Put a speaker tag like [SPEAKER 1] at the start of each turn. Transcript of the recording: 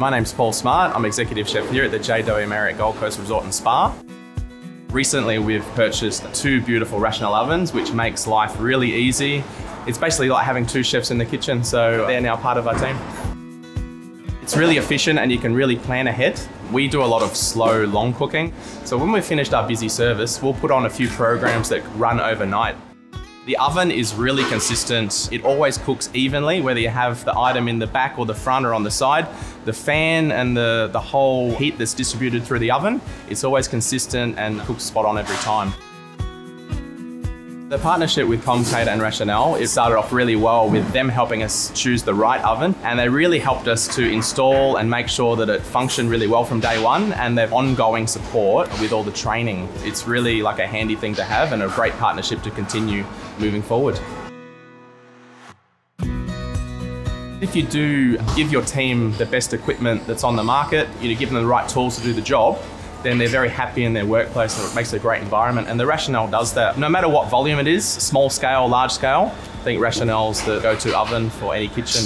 [SPEAKER 1] My name's Paul Smart. I'm executive chef here at the JW Marriott Gold Coast Resort and Spa. Recently, we've purchased two beautiful Rational ovens, which makes life really easy. It's basically like having two chefs in the kitchen, so they're now part of our team. It's really efficient and you can really plan ahead. We do a lot of slow, long cooking. So when we've finished our busy service, we'll put on a few programs that run overnight. The oven is really consistent. It always cooks evenly, whether you have the item in the back or the front or on the side. The fan and the, the whole heat that's distributed through the oven, it's always consistent and cooks spot on every time. The partnership with Comcater and Rational, it started off really well with them helping us choose the right oven and they really helped us to install and make sure that it functioned really well from day one and their ongoing support with all the training. It's really like a handy thing to have and a great partnership to continue moving forward. If you do give your team the best equipment that's on the market, you know, give them the right tools to do the job, then they're very happy in their workplace and it makes a great environment. And the Rational does that. No matter what volume it is, small scale, large scale, I think Rational's the go-to oven for any kitchen.